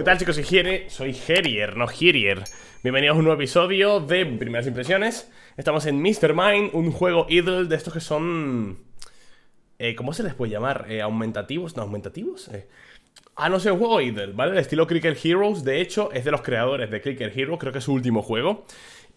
¿Qué tal chicos? Soy Giere, soy Gerier, no Girier Bienvenidos a un nuevo episodio de Primeras Impresiones Estamos en Mr. Mine, un juego idle de estos que son... Eh, ¿Cómo se les puede llamar? Eh, ¿Aumentativos? ¿No, aumentativos? Eh. Ah, no sé, un juego idle, ¿vale? De estilo Clicker Heroes De hecho, es de los creadores de Clicker Heroes Creo que es su último juego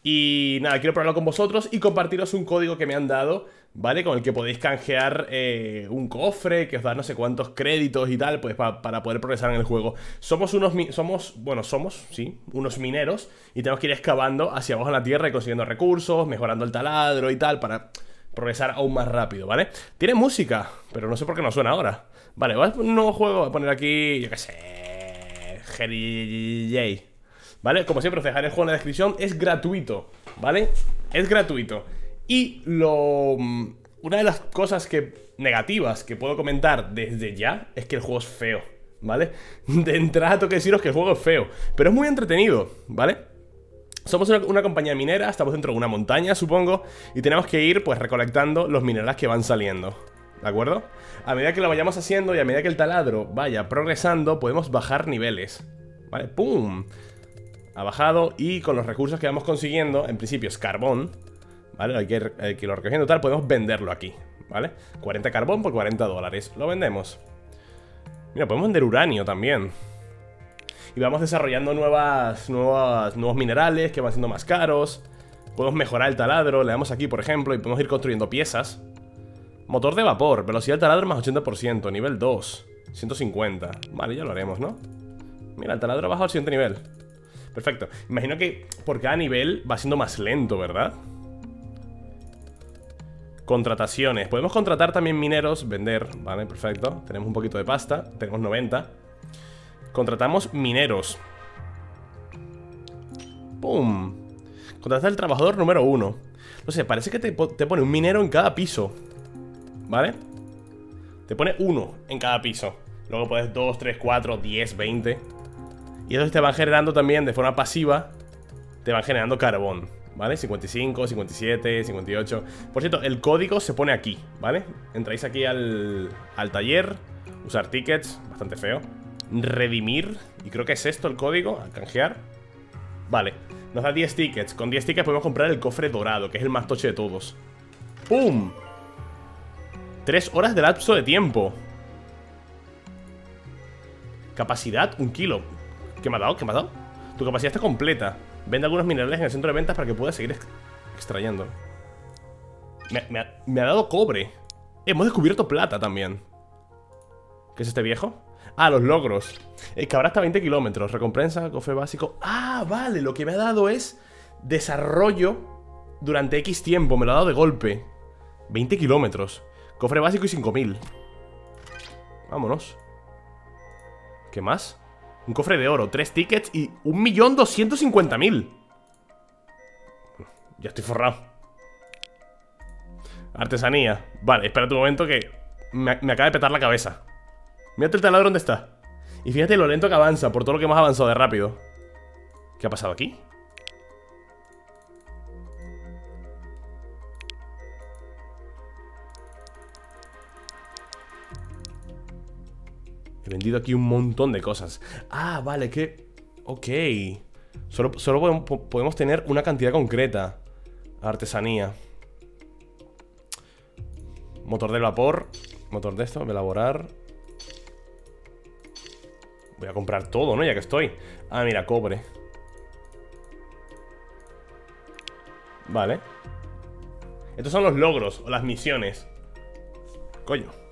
Y nada, quiero probarlo con vosotros y compartiros un código que me han dado ¿vale? Con el que podéis canjear eh, un cofre que os da no sé cuántos créditos y tal, pues para poder progresar en el juego. Somos unos, somos, bueno, somos, sí, unos mineros y tenemos que ir excavando hacia abajo en la tierra y consiguiendo recursos, mejorando el taladro y tal para progresar aún más rápido, ¿vale? Tiene música, pero no sé por qué no suena ahora. Vale, voy a un nuevo juego, voy a poner aquí, yo qué sé, Jerry ¿Vale? Como siempre os dejaré el juego en la descripción, es gratuito, ¿vale? Es gratuito. Y lo... Mm, una de las cosas que negativas que puedo comentar desde ya es que el juego es feo, ¿vale? De entrada tengo que deciros que el juego es feo, pero es muy entretenido, ¿vale? Somos una, compañía minera, estamos dentro de una montaña, supongo, y tenemos que ir, pues, recolectando los minerales que van saliendo, ¿de acuerdo? A medida que lo vayamos haciendo y a medida que el taladro vaya progresando, podemos bajar niveles, ¿vale? ¡Pum! Ha bajado y con los recursos que vamos consiguiendo, en principio es carbón, ¿Vale? Hay que, que lo recogiendo tal, podemos venderlo aquí, ¿vale? 40 carbón por 40 dólares. Lo vendemos. Mira, podemos vender uranio también. Y vamos desarrollando nuevas, nuevas, nuevos minerales que van siendo más caros. Podemos mejorar el taladro. Le damos aquí, por ejemplo, y podemos ir construyendo piezas. Motor de vapor, velocidad del taladro más 80%, nivel 2, 150. Vale, ya lo haremos, ¿no? Mira, el taladro ha bajado al siguiente nivel. Perfecto. Imagino que por cada nivel va siendo más lento, ¿verdad? Contrataciones. Podemos contratar también mineros, vender, vale, perfecto. Tenemos un poquito de pasta, tenemos 90. Contratamos mineros. ¡Pum! Contratar al trabajador número uno. No sé, parece que te, te pone un minero en cada piso. ¿Vale? Te pone uno en cada piso. Luego puedes 2, 3, 4, 10, 20. Y esos te van generando también de forma pasiva. Te van generando carbón. ¿Vale? 55, 57, 58 Por cierto, el código se pone aquí, ¿vale? Entráis aquí al, al taller Usar tickets, bastante feo Redimir, y creo que es esto el código Al canjear Vale, nos da 10 tickets Con 10 tickets podemos comprar el cofre dorado Que es el más toche de todos ¡Pum! 3 horas de lapso de tiempo Capacidad, un kilo ¿Qué me ha dado? ¿Qué me ha dado? Tu capacidad está completa Vende algunos minerales en el centro de ventas para que pueda seguir extrayendo. Me, ha, dado cobre. Hemos descubierto plata también. ¿Qué es este viejo? Ah, los logros. Es que ahora hasta 20 kilómetros. Recompensa, cofre básico. Ah, vale. Lo que me ha dado es desarrollo durante X tiempo. Me lo ha dado de golpe. 20 kilómetros. Cofre básico y 5000. Vámonos. ¿Qué más? Un cofre de oro, tres tickets y 1.250.000 Ya estoy forrado. Artesanía. Vale, espera un momento que me, acaba de petar la cabeza. Mírate el taladro donde está. Y fíjate lo lento que avanza Por todo lo que hemos avanzado de rápido. ¿Qué ha pasado aquí? He vendido aquí un montón de cosas. Ah, vale, que... Ok. Solo, solo podemos tener una cantidad concreta. Artesanía. Motor de vapor. Motor de esto, elaborar. Voy a comprar todo, ¿no? Ya que estoy. Ah, mira, cobre. Vale. Estos son los logros o las misiones. Coño.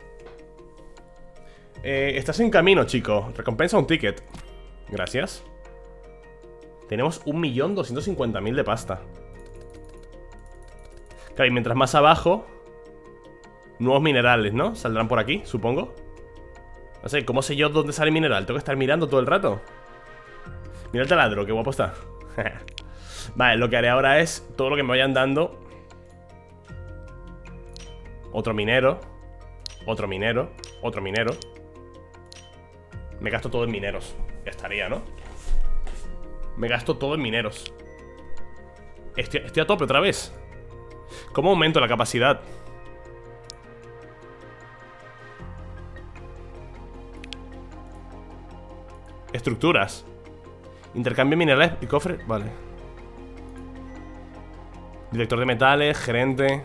Eh, estás en camino, chico. Recompensa un ticket. Gracias. Tenemos 1.250.000 de pasta. Claro, y mientras más abajo Nuevos minerales, ¿no? Saldrán por aquí, supongo No sé, ¿cómo sé yo dónde sale mineral? Tengo que estar mirando todo el rato Mira el taladro, qué guapo está Vale, lo que haré ahora es Todo lo que me vayan dando Otro minero Otro minero Otro minero me gasto todo en mineros. Estaría, ¿no? Me gasto todo en mineros. Estoy, a tope otra vez. ¿Cómo aumento la capacidad? Estructuras Intercambio minerales y cofre Vale Director de metales, gerente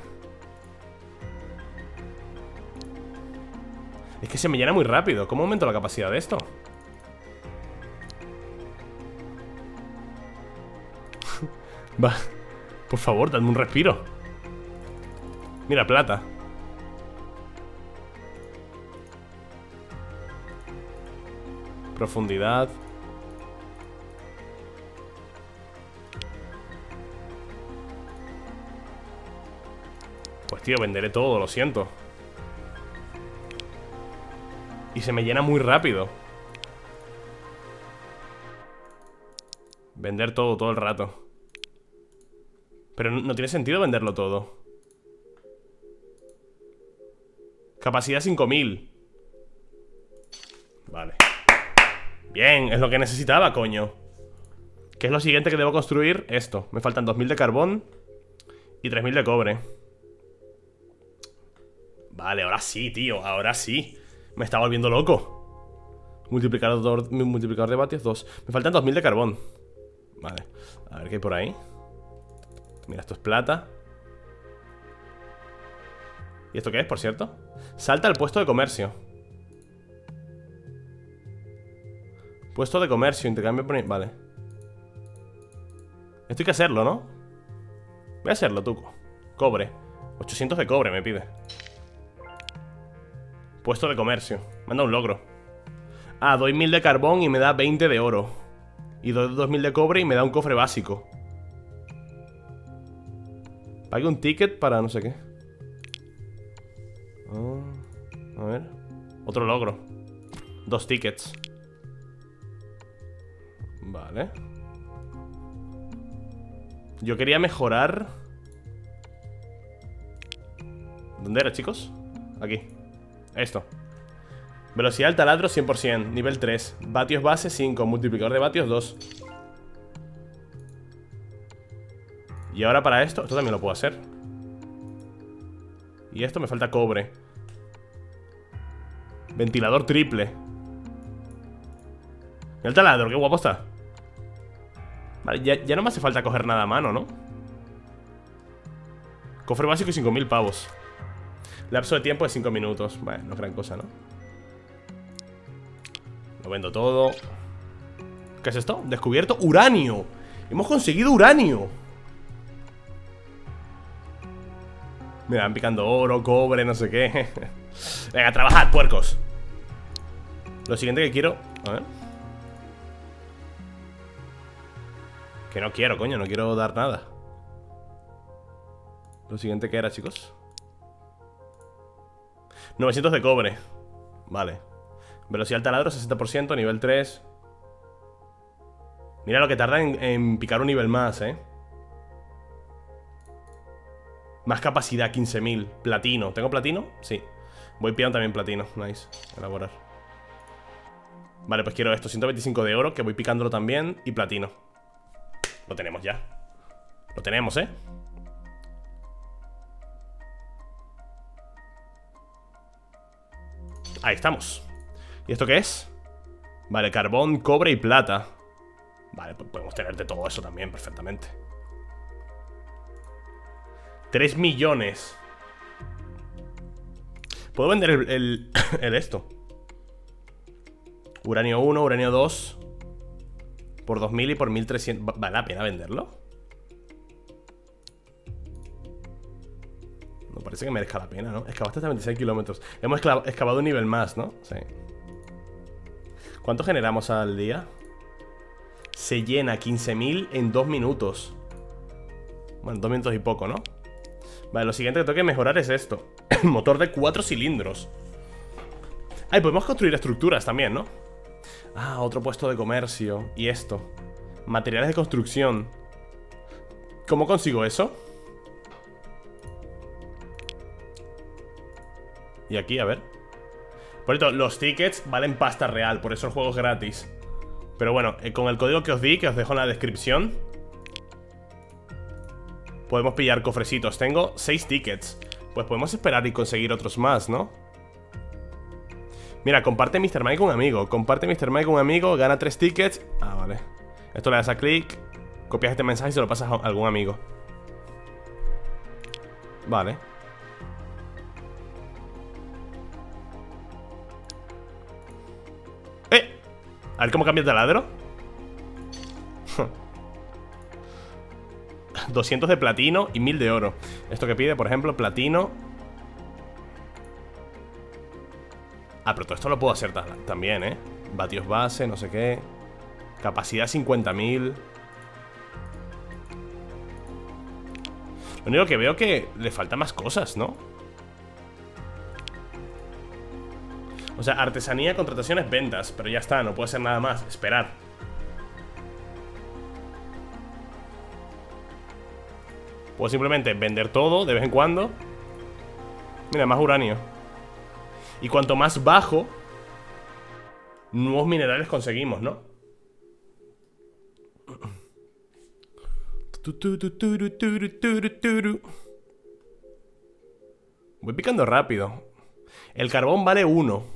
Es que se me llena muy rápido. ¿Cómo aumento la capacidad de esto? Va. Por favor, dadme un respiro. Mira, plata. Profundidad. Pues tío, venderé todo, lo siento se me llena muy rápido. Vender todo, todo el rato. Pero no, tiene sentido venderlo todo. Capacidad 5000 Vale. Bien, es lo que necesitaba, coño. ¿Qué es lo siguiente que debo construir? Esto. Me faltan 2000 de carbón Y 3000 de cobre. Vale, ahora sí, tío Ahora sí Me está volviendo loco. Multiplicador, multiplicador de vatios, 2 Me faltan 2000 de carbón. Vale, a ver qué hay por ahí. Mira, esto es plata. ¿Y esto qué es, por cierto? Salta al puesto de comercio. Puesto de comercio, intercambio por... Vale. Esto hay que hacerlo, ¿no? Voy a hacerlo, Tuco. Cobre. 800 de cobre me pide Puesto de comercio. Manda un logro. Ah, doy 1000 de carbón y me da 20 de oro. Y doy 2000 de cobre y me da un cofre básico. Pague un ticket para no sé qué. Ah, A ver. Otro logro. Dos tickets. Vale. Yo quería mejorar. ¿Dónde era, chicos? Aquí esto. Velocidad del taladro 100%, nivel 3 Vatios base 5, multiplicador de vatios 2 Y ahora para esto, esto también lo puedo hacer. Y esto me falta cobre. Ventilador triple. El taladro, qué guapo está. Vale, ya, ya no me hace falta coger nada a mano, ¿no? Cofre básico y 5.000 pavos Lapso de tiempo de 5 minutos. Bueno, no es gran cosa, ¿no? Lo vendo todo. ¿Qué es esto? Descubierto uranio. Hemos conseguido uranio. Me van picando oro, cobre, no sé qué. Venga, a trabajar, puercos. Lo siguiente que quiero... A ver. Que no quiero, coño, no quiero dar nada. Lo siguiente que era, chicos. 900 de cobre. Vale. Velocidad al taladro 60%, nivel 3 Mira lo que tarda en, picar un nivel más, eh. Más capacidad, 15.000 Platino, ¿tengo platino? Sí. Voy pillando también platino, nice. Elaborar. Vale, pues quiero esto, 125 de oro Que voy picándolo también, y platino. Lo tenemos ya. Lo tenemos, eh Ahí estamos. ¿Y esto qué es? Vale, carbón, cobre y plata. Vale, pues podemos tener de todo eso también perfectamente. 3 millones. Puedo vender el, el, esto Uranio 1, uranio 2 Por 2000 y por 1300 ¿Vale la pena venderlo? Parece que merezca la pena, ¿no? Excavaste hasta 26 kilómetros. Hemos excavado un nivel más, ¿no? Sí. ¿Cuánto generamos al día? Se llena 15.000 en 2 minutos. Bueno, 2 minutos y poco, ¿no? Vale, lo siguiente que tengo que mejorar es esto. Motor de 4 cilindros. Ah, y podemos construir estructuras también, ¿no? Ah, otro puesto de comercio. Y esto. Materiales de construcción. ¿Cómo consigo eso? Y aquí, a ver. Por cierto, los tickets valen pasta real Por eso el juego es gratis. Pero bueno, eh, con el código que os di, que os dejo en la descripción Podemos pillar cofrecitos. Tengo 6 tickets. Pues podemos esperar y conseguir otros más, ¿no? Mira, comparte Mr. Mike con un amigo. Comparte Mr. Mike con un amigo, gana tres tickets. Ah, vale. Esto le das a clic Copias este mensaje y se lo pasas a algún amigo. Vale A ver cómo cambia el taladro. 200 de platino y 1000 de oro. Esto que pide, por ejemplo, platino. Ah, pero todo esto lo puedo hacer también, ¿eh? Vatios base, no sé qué. Capacidad 50.000 Lo único que veo que le falta más cosas, ¿no? O sea, artesanía, contrataciones, ventas Pero ya está, no puede ser nada más Esperar. Puedo simplemente vender todo de vez en cuando. Mira, más uranio. Y cuanto más bajo Nuevos minerales conseguimos, ¿no? Voy picando rápido. El carbón vale 1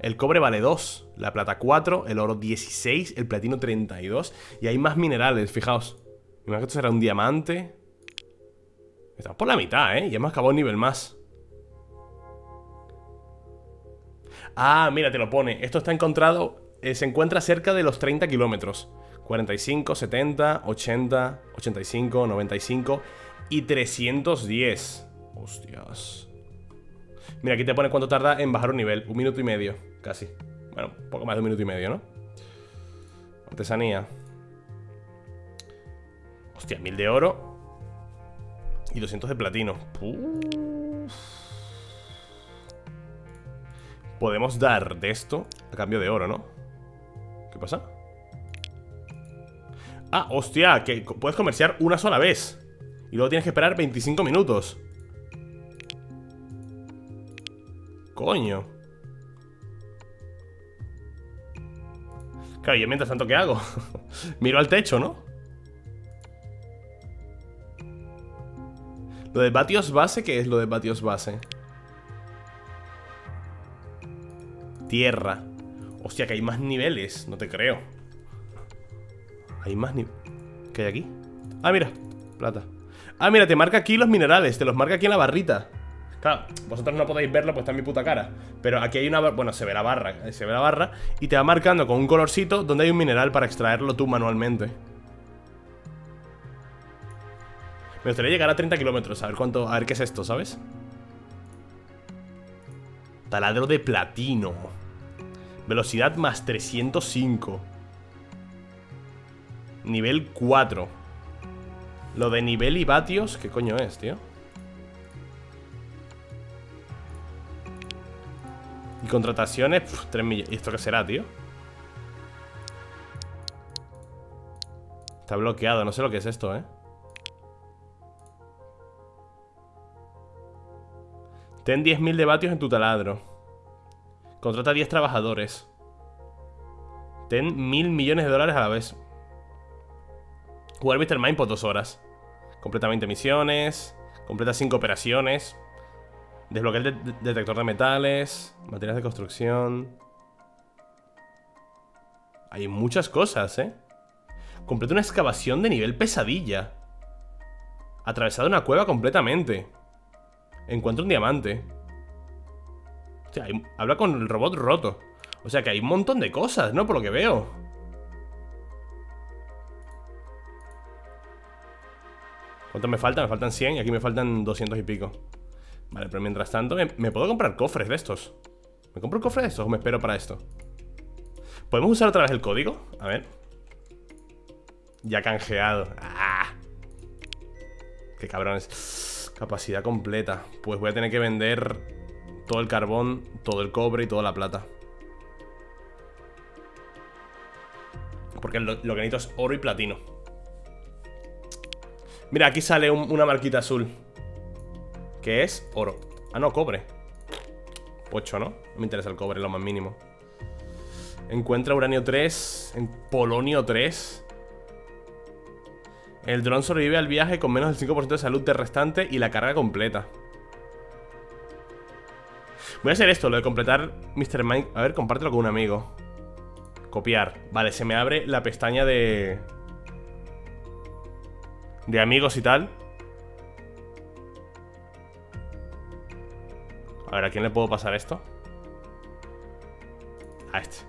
El cobre vale 2 La plata 4 El oro 16 El platino 32 Y hay más minerales, fijaos Imagino que esto será un diamante Estamos por la mitad, ¿eh? Y hemos acabado un nivel más Ah, mira, te lo pone. Esto está encontrado, eh, se encuentra cerca de los 30 kilómetros. 45, 70, 80, 85, 95 y 310. Hostias. Mira, aquí te pone cuánto tarda en bajar un nivel. Un minuto y medio, casi. Bueno, poco más de un minuto y medio, ¿no? Artesanía. Hostia, mil de oro. Y 200 de platino. Podemos dar de esto a cambio de oro, ¿no? ¿Qué pasa? Ah, hostia, que puedes comerciar una sola vez Y luego tienes que esperar 25 minutos Coño Claro, y mientras tanto, ¿qué hago? Miro al techo, ¿no? Lo de vatios base, ¿qué es lo de vatios base? Tierra. Hostia, que hay más niveles. No te creo. Hay más niveles. ¿Qué hay aquí? Ah, mira. Plata. Ah, mira, te marca aquí los minerales. Te los marca aquí en la barrita. Claro, vosotros no podéis verlo, pues está en mi puta cara. Pero aquí hay una... Bueno, se ve la barra. Eh, se ve la barra. Y te va marcando con un colorcito donde hay un mineral para extraerlo tú manualmente. Me gustaría llegar a 30 kilómetros. A ver cuánto... A ver qué es esto, ¿sabes? Taladro de platino. Velocidad más 305 Nivel 4 Lo de nivel y vatios ¿Qué coño es, tío? Contrataciones 3 millones ¿Y esto qué será, tío? Está bloqueado, no sé lo que es esto, ¿eh? Ten 10.000 de vatios en tu taladro Contrata 10 trabajadores. Ten mil millones de dólares a la vez. Jugar Mr. Mind por dos horas. Completa 20 misiones. Completa 5 operaciones. Desbloquea el detector de metales. Materiales de construcción. Hay muchas cosas, ¿eh? Completa una excavación de nivel pesadilla. Atravesado una cueva completamente. Encuentra un diamante habla con el robot roto. O sea que hay un montón de cosas, ¿no? Por lo que veo. ¿Cuánto me falta? Me faltan 100 y aquí me faltan 200 y pico. Vale, pero mientras tanto, ¿me, puedo comprar cofres de estos? ¿Me compro un cofre de estos o me espero para esto? ¿Podemos usar otra vez el código? A ver. Ya canjeado. ¡Ah! Qué cabrones. Capacidad completa. Pues voy a tener que vender todo el carbón, todo el cobre y toda la plata. Porque lo, que necesito es oro y platino. Mira, aquí sale una marquita azul. Que es oro. Ah, no, cobre. 8, ¿no? No me interesa el cobre, lo más mínimo. Encuentra uranio 3 en polonio 3. El dron sobrevive al viaje con menos del 5% de salud de restante y la carga completa. Voy a hacer esto, lo de completar Mr. Mind A ver, compártelo con un amigo Copiar Vale, se me abre la pestaña de... De amigos y tal A ver, ¿a quién le puedo pasar esto? A este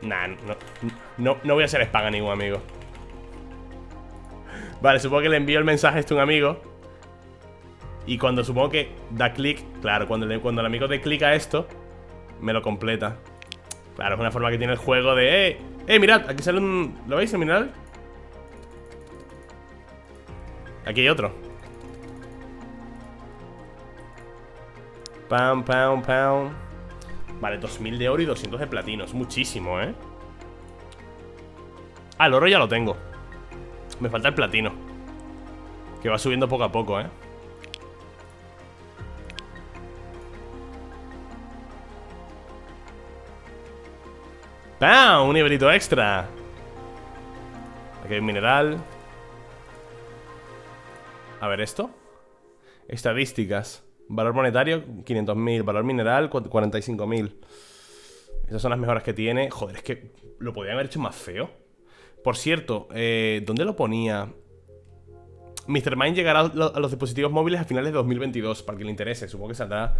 Nah, no, no, no voy a hacer spam a ningún amigo Vale, supongo que le envío el mensaje a este un amigo Y cuando supongo que da clic Claro, cuando, cuando el amigo dé clic a esto Me lo completa Claro, es una forma que tiene el juego de ¡Eh! ¡Eh, mirad! Aquí sale un... ¿Lo veis, el mineral? Aquí hay otro. Pam, pam, pam. Vale, 2000 de oro y 200 de platino Es muchísimo, ¿eh? Ah, el oro ya lo tengo. Me falta el platino. Que va subiendo poco a poco, ¿eh? ¡Pam! Un nivelito extra. Aquí hay un mineral A ver esto Estadísticas Valor monetario, 500.000 Valor mineral, 45.000 Esas son las mejoras que tiene Joder, es que lo podrían haber hecho más feo por cierto, eh, ¿dónde lo ponía? Mr. Mind llegará a los dispositivos móviles a finales de 2022, para que le interese. Supongo que saldrá...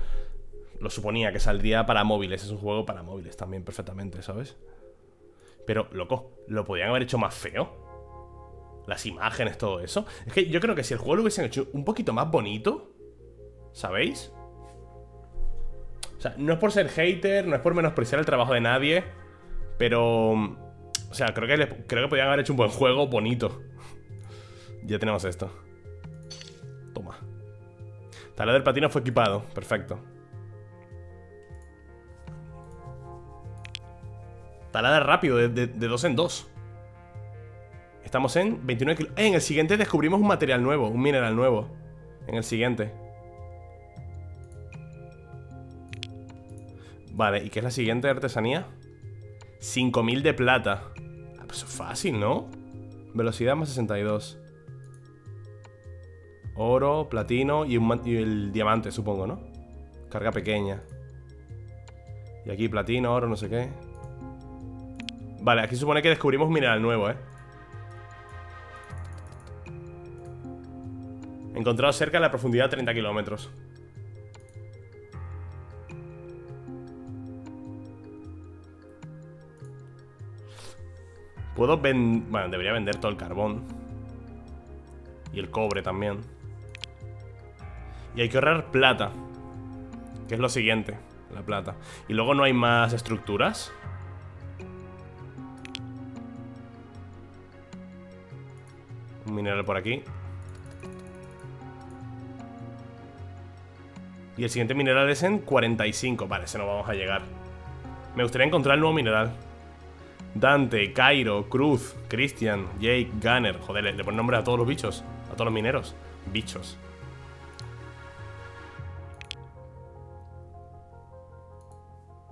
Lo suponía, que saldría para móviles. Es un juego para móviles también, perfectamente, ¿sabes? Pero, loco, ¿lo podrían haber hecho más feo? Las imágenes, todo eso. Es que yo creo que si el juego lo hubiesen hecho un poquito más bonito, ¿sabéis? O sea, no es por ser hater, no es por menospreciar el trabajo de nadie, pero o sea, creo que, creo que podrían haber hecho un buen juego bonito. ya tenemos esto. Toma. Tala del platino fue equipado. Perfecto. Talada rápido, de, de, dos en dos. Estamos en 29 kilos. Eh, en el siguiente descubrimos un material nuevo, un mineral nuevo. En el siguiente. Vale, ¿y qué es la siguiente artesanía? 5000 de plata. Ah, pues es fácil, ¿no? Velocidad más 62. Oro, platino y, el diamante, supongo, ¿no? Carga pequeña. Y aquí platino, oro, no sé qué. Vale, aquí supone que descubrimos un mineral nuevo, ¿eh? Encontrado cerca de la profundidad de 30 kilómetros. Puedo vender... Bueno, debería vender todo el carbón. Y el cobre también. Y hay que ahorrar plata Que es lo siguiente La plata. Y luego no hay más estructuras Un mineral por aquí Y el siguiente mineral es en 45 Vale, ese no vamos a llegar Me gustaría encontrar el nuevo mineral Dante, Cairo, Cruz, Christian, Jake, Gunner. Joder, le, ponen nombre a todos los bichos. A todos los mineros. Bichos.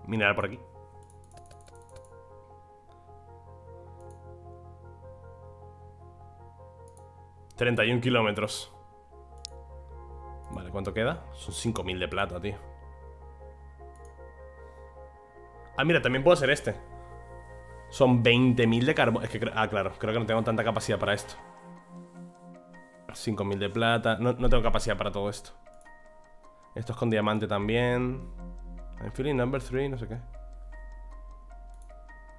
Mineral por aquí. ¿31 kilómetros ¿cuánto queda? Son 5.000 de plata, tío Ah, mira, también puedo hacer este son 20.000 de carbón. Es que, ah, claro, creo que no tengo tanta capacidad para esto. 5.000 de plata. No, tengo capacidad para todo esto. Esto es con diamante también. I'm feeling number 3, no sé qué.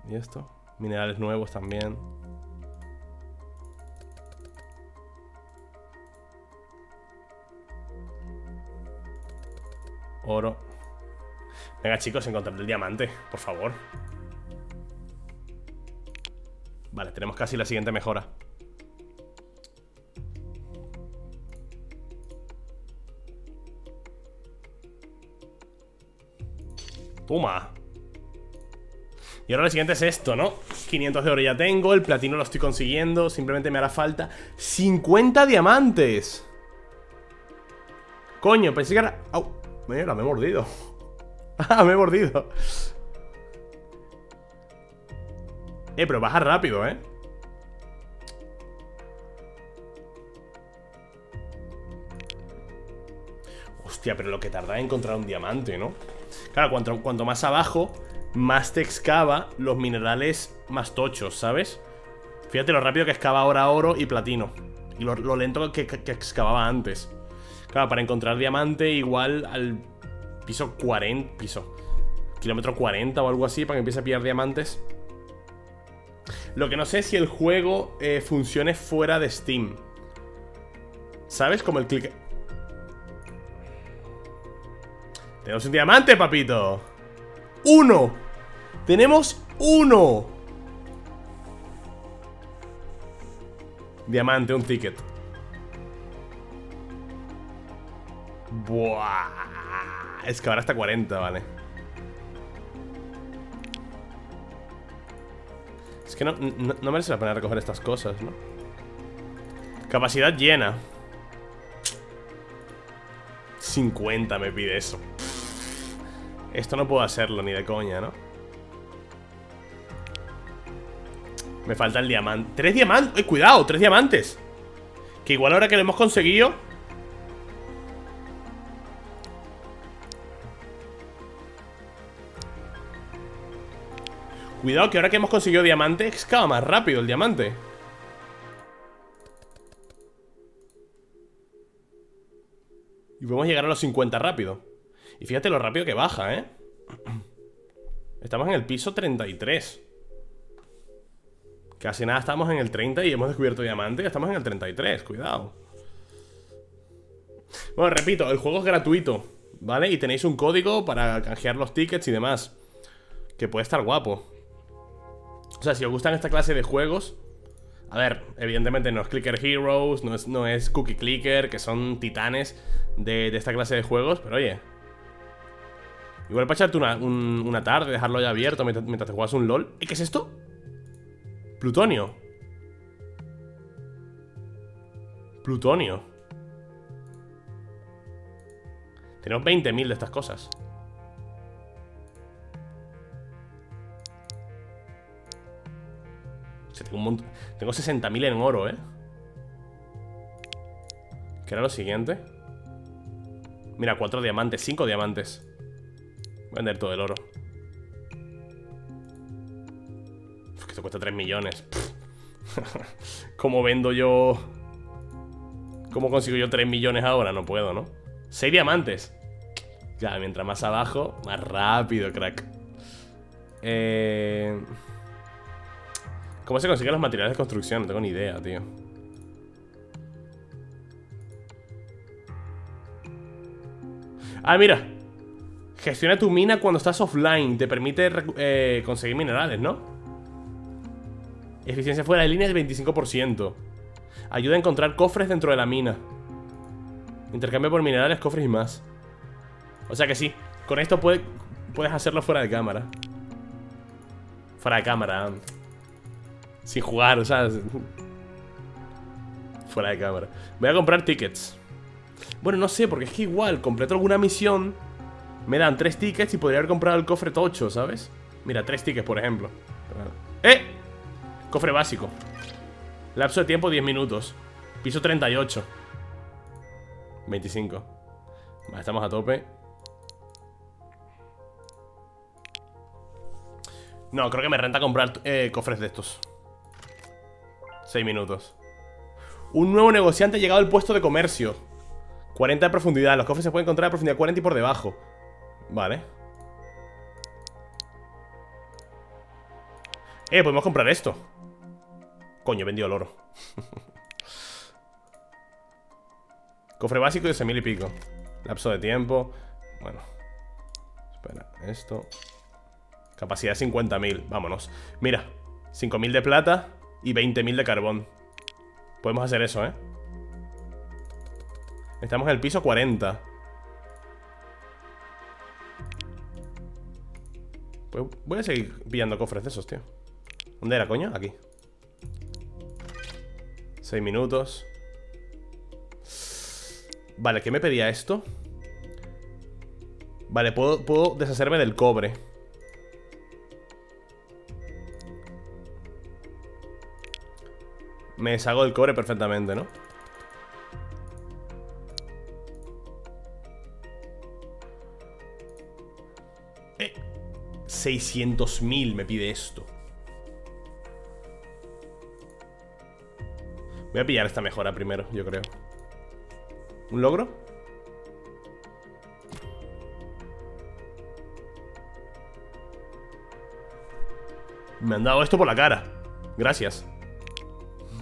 ¿Y esto? Minerales nuevos también. Oro. Venga, chicos, encontrar el diamante, por favor. Vale, tenemos casi la siguiente mejora Toma Y ahora lo siguiente es esto, ¿no? 500 de oro ya tengo, el platino lo estoy consiguiendo Simplemente me hará falta 50 diamantes Coño, pensé que era... ¡Au! Me he mordido me he mordido Eh, pero baja rápido, ¿eh? Hostia, pero lo que tarda en encontrar un diamante, ¿no? Claro, cuanto, cuanto más abajo, más te excava los minerales más tochos, ¿sabes? Fíjate lo rápido que excava ahora oro y platino. Y lo, lento que, que, excavaba antes. Claro, para encontrar diamante igual al piso 40, piso, kilómetro 40 o algo así, para que empiece a pillar diamantes. Lo que no sé es si el juego eh, funcione fuera de Steam. ¿Sabes? Como el click... Tenemos un diamante, papito ¡Uno! ¡Tenemos uno! Diamante, un ticket Buah Es que ahora está 40, vale Es que no, no, merece la pena recoger estas cosas, ¿no? Capacidad llena 50 me pide eso esto no puedo hacerlo ni de coña, ¿no? Me falta el diamante ¡Tres diamantes! ¡Eh, cuidado! ¡Tres diamantes! Que igual ahora que lo hemos conseguido Cuidado que ahora que hemos conseguido diamante Excava más rápido el diamante. Y podemos llegar a los 50 rápido. Y fíjate lo rápido que baja, ¿eh? Estamos en el piso 33 Casi nada estamos en el 30 y hemos descubierto diamante Estamos en el 33, cuidado. Bueno, repito, el juego es gratuito ¿Vale? Y tenéis un código para canjear los tickets y demás Que puede estar guapo O sea, si os gustan esta clase de juegos A ver, evidentemente no es Clicker Heroes No es, no es Cookie Clicker Que son titanes de, esta clase de juegos Pero oye Igual para echarte una, tarde, dejarlo ya abierto mientras, te juegas un LOL. ¿Y qué es esto? Plutonio. Plutonio. Tenemos 20.000 de estas cosas. Tengo, tengo 60.000 en oro, ¿eh? ¿Qué era lo siguiente? Mira, cuatro diamantes, cinco diamantes. Vender todo el oro. que esto cuesta 3 millones. ¿Cómo vendo yo? ¿Cómo consigo yo 3 millones ahora? No puedo, ¿no? 6 diamantes. Ya, mientras más abajo, más rápido, crack. Eh... ¿Cómo se consiguen los materiales de construcción? No tengo ni idea, tío. Ah, mira Gestiona tu mina cuando estás offline. Te permite eh, conseguir minerales, ¿no? Eficiencia fuera de línea del 25%. Ayuda a encontrar cofres dentro de la mina. Intercambio por minerales, cofres y más. O sea que sí. Con esto puedes hacerlo fuera de cámara. Fuera de cámara. Sin jugar, o sea... Fuera de cámara. Voy a comprar tickets. Bueno, no sé, porque es que igual completo alguna misión me dan tres tickets y podría haber comprado el cofre tocho, ¿sabes? Mira, tres tickets, por ejemplo ¡Eh! Cofre básico Lapso de tiempo 10 minutos Piso 38 25 Vale, estamos a tope No, creo que me renta comprar eh, cofres de estos 6 minutos. Un nuevo negociante ha llegado al puesto de comercio. 40 de profundidad. Los cofres se pueden encontrar a profundidad 40 y por debajo. Vale. Eh, podemos comprar esto. Coño, he vendido el oro. Cofre básico de 6.000 y pico. Lapso de tiempo. Bueno. Espera, esto. Capacidad de 50.000, vámonos. Mira, 5.000 de plata Y 20.000 de carbón Podemos hacer eso, ¿eh? Estamos en el piso 40 Pues voy a seguir pillando cofres de esos, tío ¿Dónde era, coño? Aquí Seis minutos Vale, ¿qué me pedía esto? Vale, puedo, puedo deshacerme del cobre Me deshago del cobre perfectamente, ¿no? Eh, 600.000 me pide esto. Voy a pillar esta mejora primero, yo creo. ¿Un logro? Me han dado esto por la cara. Gracias.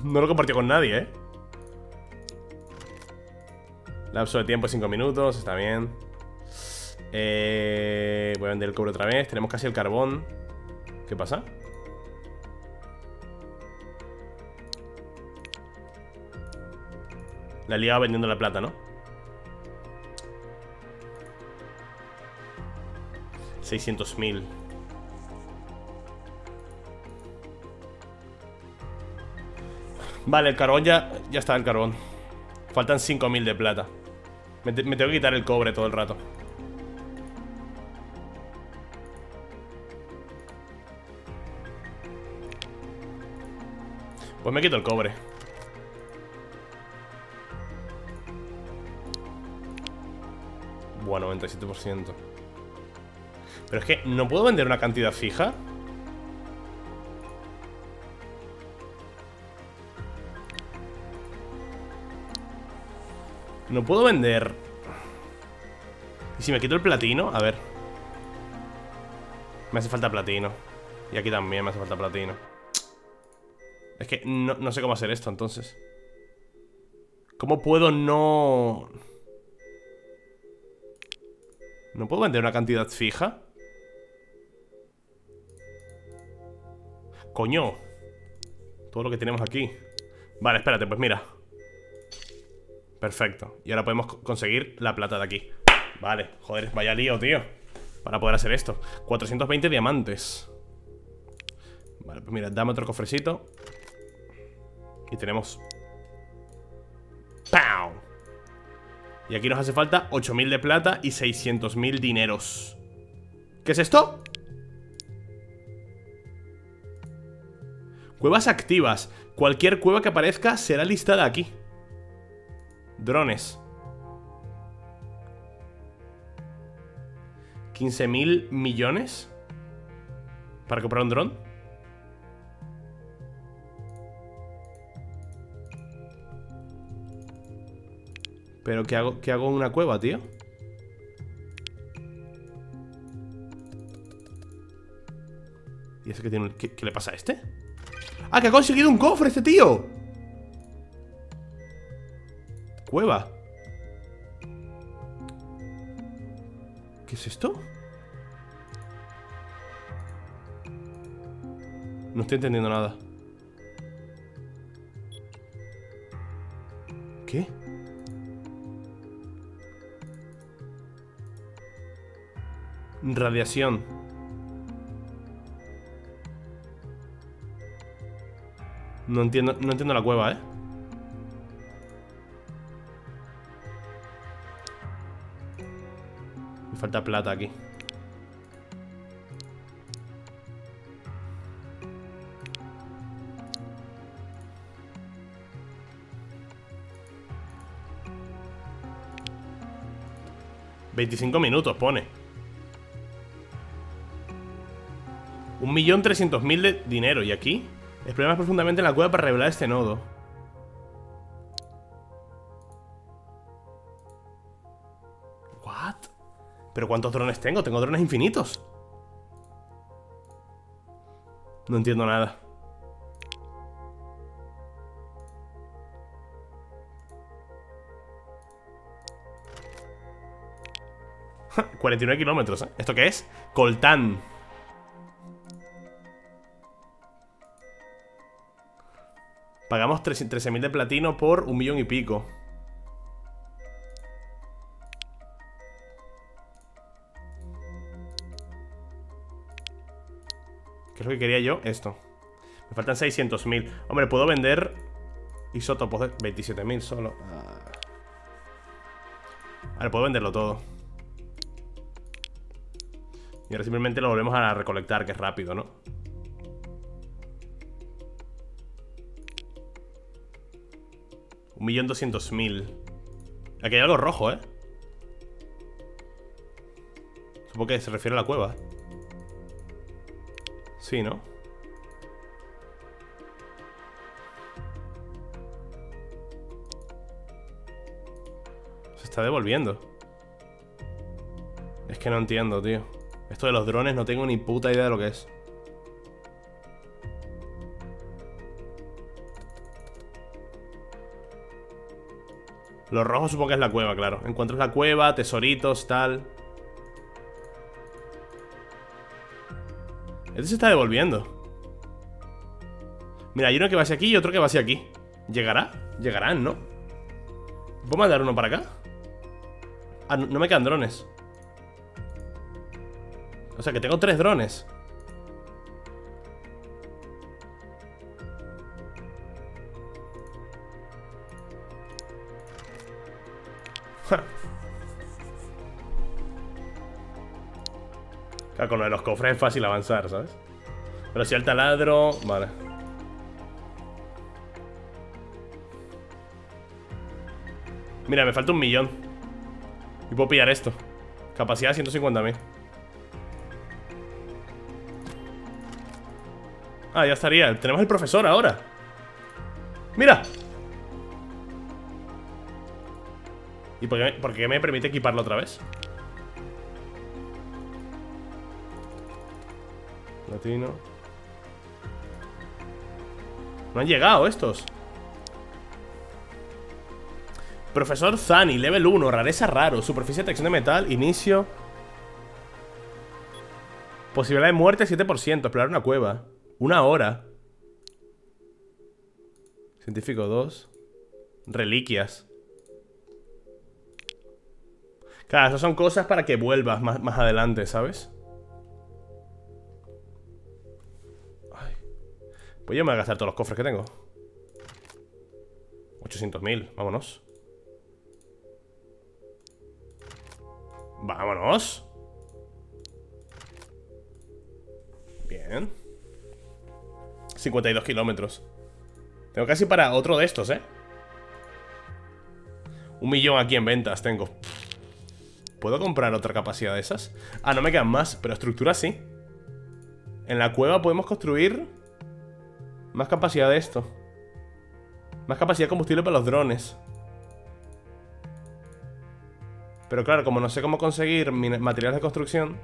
No lo compartió con nadie, ¿eh? Lapso de tiempo 5 minutos, está bien. Eh, voy a vender el cobre otra vez. Tenemos casi el carbón. ¿Qué pasa? La he liado vendiendo la plata, ¿no? 600.000 Vale, el carbón ya, ya está el carbón. Faltan 5.000 de plata. Me, me tengo que quitar el cobre todo el rato. Pues me quito el cobre. Bueno, 97% Pero es que no puedo vender una cantidad fija No puedo vender. ¿Y si me quito el platino? A ver. Me hace falta platino. Y aquí también me hace falta platino. Es que no, no sé cómo hacer esto entonces. ¿Cómo puedo no...? ¿No puedo vender una cantidad fija? Coño. Todo lo que tenemos aquí. Vale, espérate, pues mira Perfecto. Y ahora podemos conseguir la plata de aquí. Vale, joder, vaya lío, tío. Para poder hacer esto. 420 diamantes. Vale, pues mira, dame otro cofrecito. Y tenemos ¡Pow! Y aquí nos hace falta 8.000 de plata y 600.000 dineros. ¿Qué es esto? Cuevas activas. Cualquier cueva que aparezca será listada aquí Drones 15.000 millones Para comprar un dron ¿Pero qué hago, qué hago en una cueva, tío? ¿Y ese que tiene ¿Qué, ¿Qué le pasa a este? ¡Ah, que ha conseguido un cofre este tío! Cueva ¿Qué es esto? No estoy entendiendo nada ¿Qué? Radiación No entiendo, no entiendo la cueva, ¿eh? Plata aquí Veinticinco minutos pone Un millón trescientos mil de dinero ¿Y aquí? Explora profundamente en la cueva para revelar este nodo ¿Pero cuántos drones tengo? Tengo drones infinitos No entiendo nada ¡49 kilómetros! ¿eh? ¿Esto qué es? Coltán Pagamos 13.000 de platino por un millón y pico. Lo que quería yo? Esto. Me faltan 600.000. Hombre, puedo vender isótopos de 27.000 solo. Vale, puedo venderlo todo. Y ahora simplemente lo volvemos a recolectar, que es rápido, ¿no? Un millón doscientos mil Aquí hay algo rojo, ¿eh? Supongo que se refiere a la cueva Sí, ¿no? Se está devolviendo. Es que no entiendo, tío. Esto de los drones no tengo ni puta idea de lo que es. Los rojos supongo que es la cueva, claro. Encuentras la cueva, tesoritos, tal Este se está devolviendo Mira, hay uno que va hacia aquí y otro que va hacia aquí ¿Llegará? Llegarán, ¿no? ¿Puedo mandar uno para acá? Ah, no, no me quedan drones O sea que tengo tres drones Con lo de los cofres es fácil avanzar, ¿sabes? Pero si el taladro... Vale Mira, me falta un millón Y puedo pillar esto Capacidad 150.000 Ah, ya estaría Tenemos el profesor ahora ¡Mira! ¿Y por qué, por qué me permite equiparlo otra vez? No han llegado estos. Profesor Zani, level 1, rareza raro. Superficie de detección de metal, inicio. Posibilidad de muerte 7% Explorar una cueva. Una hora. Científico 2 Reliquias. Claro, esas son cosas para que vuelvas más, más adelante, ¿sabes? Pues yo me voy a gastar todos los cofres que tengo. 800.000, vámonos. Vámonos. Bien. 52 kilómetros. Tengo casi para otro de estos, ¿eh? Un millón aquí en ventas tengo. ¿Puedo comprar otra capacidad de esas? Ah, no me quedan más, pero estructura sí. En la cueva podemos construir más capacidad de esto. Más capacidad de combustible para los drones. Pero claro, como no sé cómo conseguir materiales de construcción...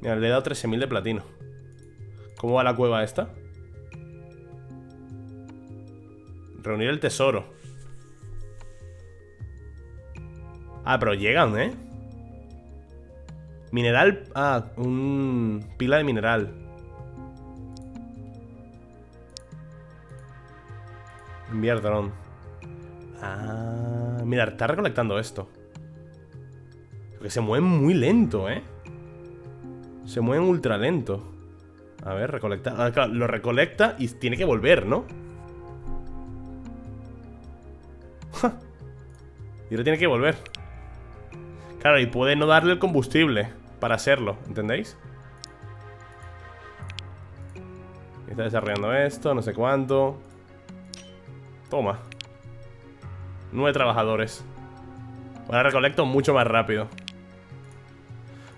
Mira, le he dado 13.000 de platino. ¿Cómo va la cueva esta? Reunir el tesoro. Ah, pero llegan, ¿eh? Mineral... Ah, un... Pila de mineral. Enviar dron. Ah... Mira, está recolectando esto. Porque se mueven muy lento, ¿eh? Se mueven ultra lento. A ver, recolecta ah, claro, Lo recolecta y tiene que volver, ¿no? y ahora tiene que volver. Claro, y puede no darle el combustible Para hacerlo, ¿entendéis? Está desarrollando esto, no sé cuánto. Toma. Nueve trabajadores. Ahora recolecto mucho más rápido.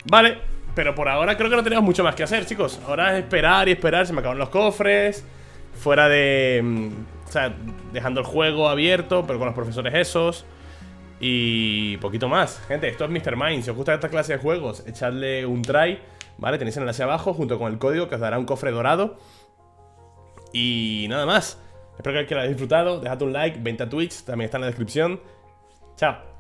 Vale, pero por ahora creo que no tenemos mucho más que hacer, chicos. Ahora es esperar y esperar, se me acaban los cofres. Fuera de... Mm, o sea, dejando el juego abierto, pero con los profesores esos y poquito más. Gente, esto es Mr. Mind. Si os gusta esta clase de juegos, echadle un try. ¿Vale? Tenéis el enlace abajo junto con el código que os dará un cofre dorado. Y nada más. Espero que lo hayáis disfrutado. Dejad un like, vente a Twitch, también está en la descripción. Chao.